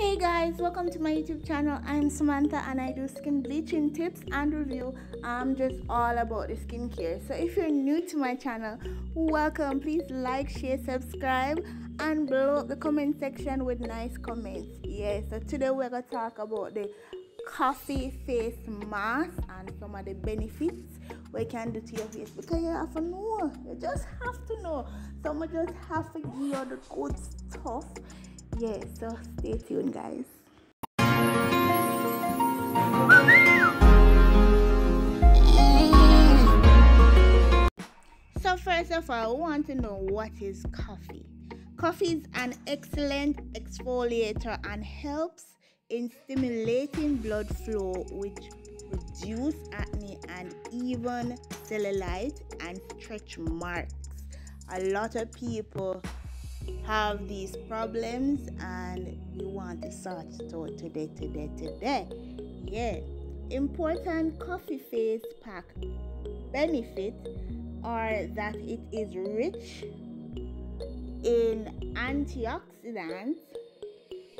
Hey guys, welcome to my YouTube channel. I'm Samantha and I do skin bleaching tips and review. I'm just all about the skincare. So if you're new to my channel, welcome. Please like, share, subscribe and blow up the comment section with nice comments. Yeah, so today we're going to talk about the coffee face mask and some of the benefits we can do to your face because you have to know. You just have to know. Someone just have to give you the good stuff yeah so stay tuned guys. So first of all we want to know what is coffee. Coffee is an excellent exfoliator and helps in stimulating blood flow which reduce acne and even cellulite and stretch marks. A lot of people have these problems and we want to out today, today, today. Yeah. Important coffee face pack benefits are that it is rich in antioxidants,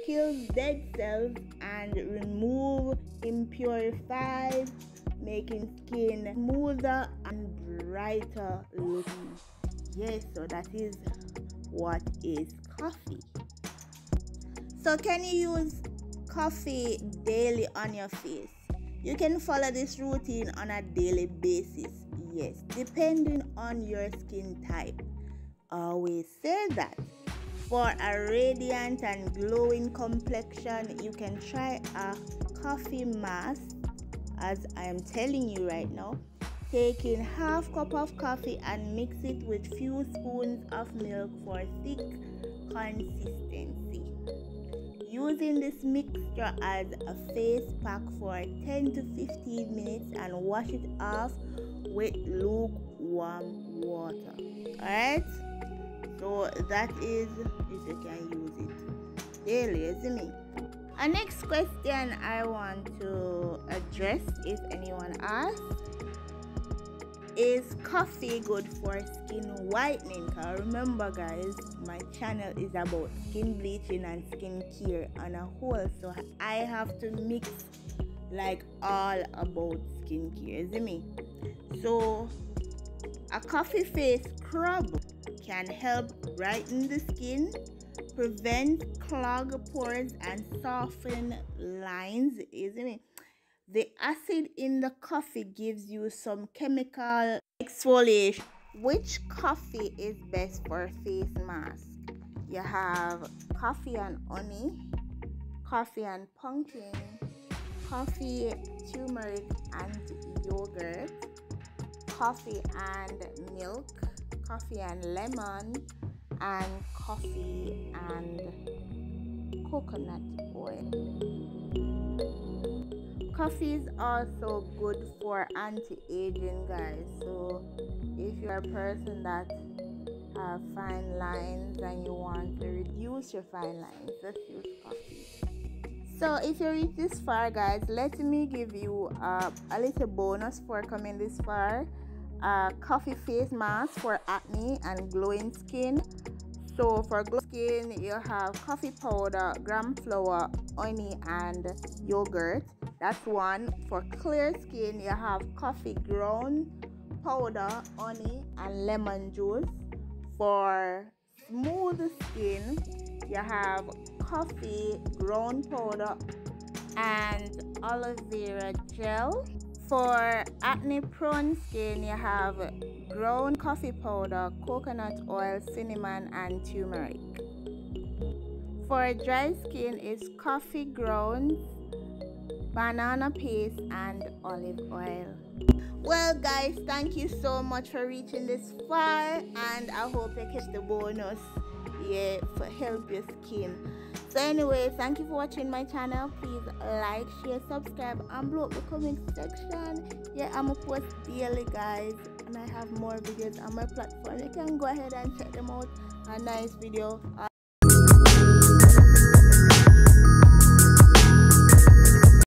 kills dead cells, and remove impurified, making skin smoother and brighter looking. Yes, so that is what is coffee. So, can you use coffee daily on your face? You can follow this routine on a daily basis, yes, depending on your skin type. Always say that. For a radiant and glowing complexion, you can try a coffee mask, as I am telling you right now taking half cup of coffee and mix it with few spoons of milk for thick consistency. Using this mixture as a face pack for 10 to 15 minutes and wash it off with lukewarm water. Alright? So that is if you can use it daily, isn't it? A next question I want to address if anyone asks is coffee good for skin whitening? Cause remember, guys, my channel is about skin bleaching and skin care on a whole, so I have to mix like all about skincare, isn't me? So, a coffee face scrub can help brighten the skin, prevent clogged pores, and soften lines, isn't it? The acid in the coffee gives you some chemical exfoliation. Which coffee is best for face mask? You have coffee and honey, coffee and pumpkin, coffee, turmeric and yogurt, coffee and milk, coffee and lemon, and coffee and coconut oil coffee is also good for anti-aging guys. So if you're a person that have fine lines and you want to reduce your fine lines just use coffee. So if you reach this far guys let me give you uh, a little bonus for coming this far. A coffee face mask for acne and glowing skin. So for glow skin you have coffee powder gram flour honey and yogurt that's one. For clear skin you have coffee ground powder honey and lemon juice. For smooth skin you have coffee ground powder and aloe vera gel. For acne prone skin you have ground coffee powder coconut oil cinnamon and turmeric. For dry skin it's coffee grounds banana paste and olive oil. Well guys thank you so much for reaching this far and i hope you catch the bonus yeah for help your skin. So anyway thank you for watching my channel. Please like share subscribe and blow up the comment section. Yeah i'm a post daily guys and i have more videos on my platform. You can go ahead and check them out. A nice video